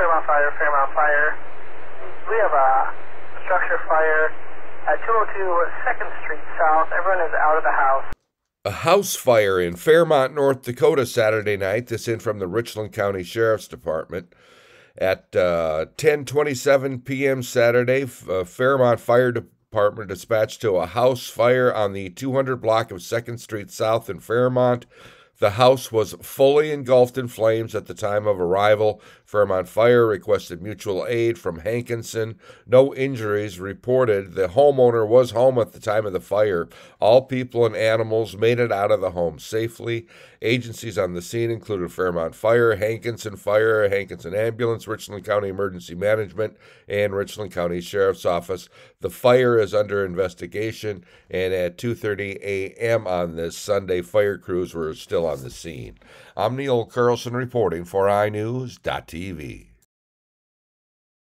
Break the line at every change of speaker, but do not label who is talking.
Fairmount Fire, Fairmount Fire. We have a structure fire at 202 2nd Street South. Everyone is out of the house.
A house fire in Fairmount, North Dakota, Saturday night. This in from the Richland County Sheriff's Department. At uh, 10:27 p.m. Saturday, uh, Fairmount Fire Department dispatched to a house fire on the 200 block of 2nd Street South in Fairmount. The house was fully engulfed in flames at the time of arrival. Fairmount Fire requested mutual aid from Hankinson. No injuries reported. The homeowner was home at the time of the fire. All people and animals made it out of the home safely. Agencies on the scene included Fairmount Fire, Hankinson Fire, Hankinson Ambulance, Richland County Emergency Management, and Richland County Sheriff's Office. The fire is under investigation, and at 2:30 a.m. on this Sunday, fire crews were still on the scene. I'm Neil Carlson reporting for iNewZ.TV.